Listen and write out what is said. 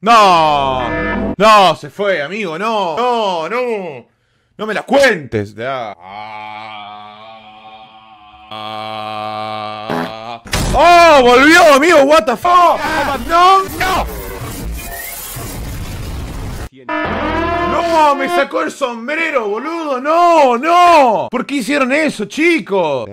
No, no, se fue, amigo, no, no, no. No me la cuentes. Ya. Ah. ¡Oh! ¡Volvió, amigo! ¿What the fuck? ¡No! ¡No! ¡No! ¡Me sacó el sombrero, boludo! ¡No! ¡No! ¿Por qué hicieron eso, chicos?